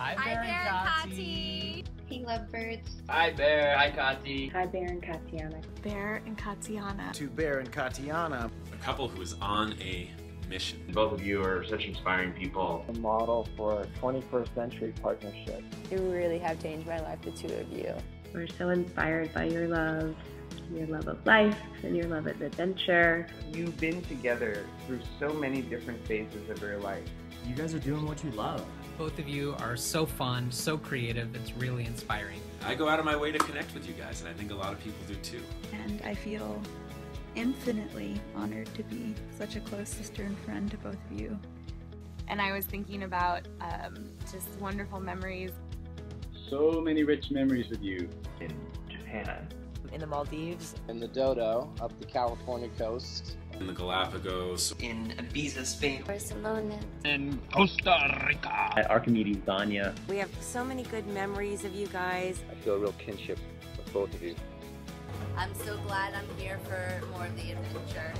Hey, lovebirds. Hi, Bear. Hi, Kati. Hi, Bear and Katiyana. Bear and Katiyana. To Bear and Katiyana. A couple who is on a mission. Both of you are such inspiring people. A model for a 21st century partnership. You really have changed my life, the two of you. We're so inspired by your love, your love of life, and your love of adventure. You've been together through so many different phases of your life. You guys are doing what you love. Both of you are so fun, so creative, it's really inspiring. I go out of my way to connect with you guys, and I think a lot of people do too. And I feel infinitely honored to be such a close sister and friend to both of you. And I was thinking about um, just wonderful memories. So many rich memories with you. In Japan. In the Maldives. In the Dodo, up the California coast in the Galapagos, in Ibiza, Spain, Barcelona, in Costa Rica, at Archimedes, Dania. We have so many good memories of you guys. I feel a real kinship with both of you. I'm so glad I'm here for more of the adventure.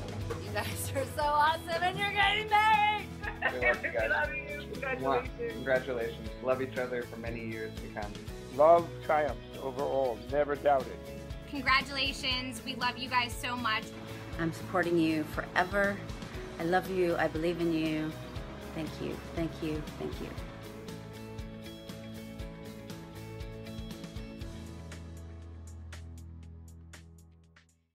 You guys are so awesome and you're getting married! We love you guys. love you. Congratulations. Congratulations. Love each other for many years to come. Love triumphs over all. Never doubt it. Congratulations. We love you guys so much. I'm supporting you forever. I love you. I believe in you. Thank you. Thank you. Thank you.